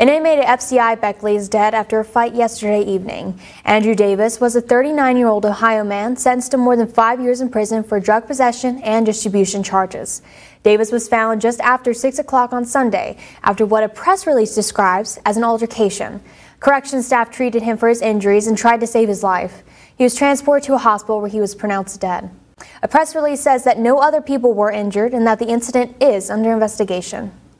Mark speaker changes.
Speaker 1: An inmate at FCI Beckley is dead after a fight yesterday evening. Andrew Davis was a 39-year-old Ohio man sentenced to more than five years in prison for drug possession and distribution charges. Davis was found just after 6 o'clock on Sunday after what a press release describes as an altercation. Correction staff treated him for his injuries and tried to save his life. He was transported to a hospital where he was pronounced dead. A press release says that no other people were injured and that the incident is under investigation.